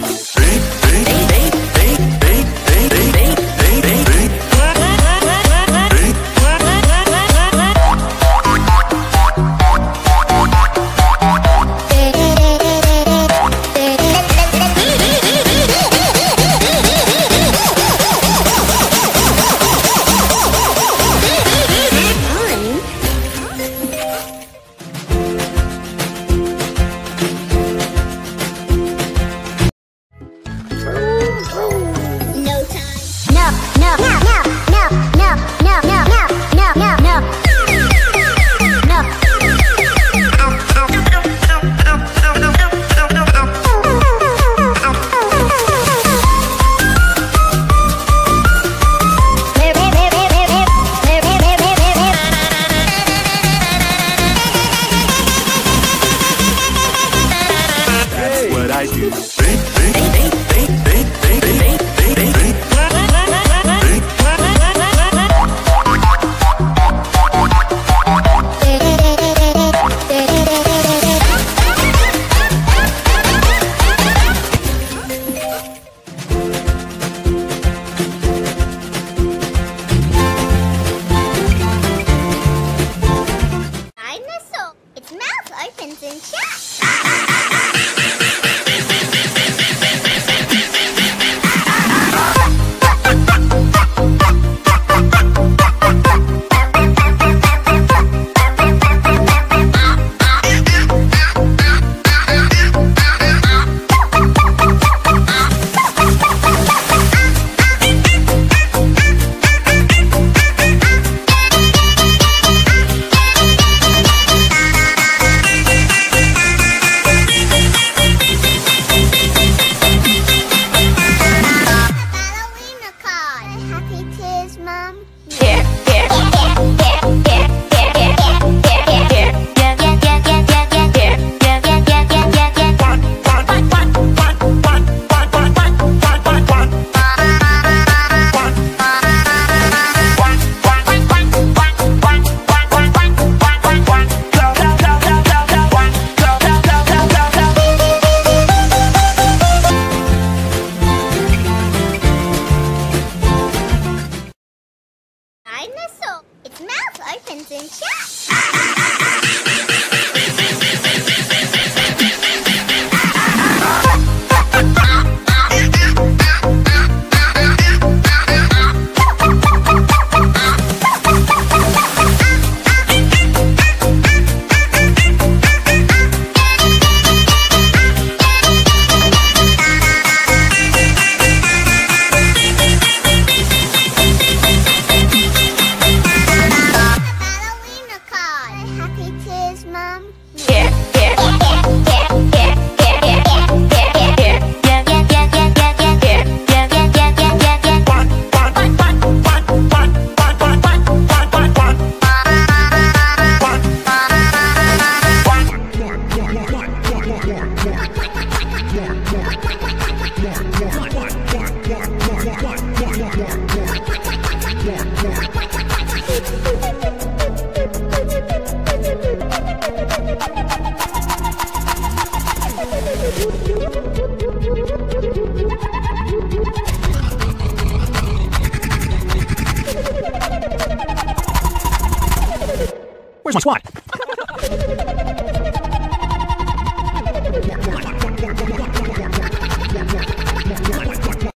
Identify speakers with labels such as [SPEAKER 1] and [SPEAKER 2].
[SPEAKER 1] Peace. Tears,
[SPEAKER 2] Where's my squad?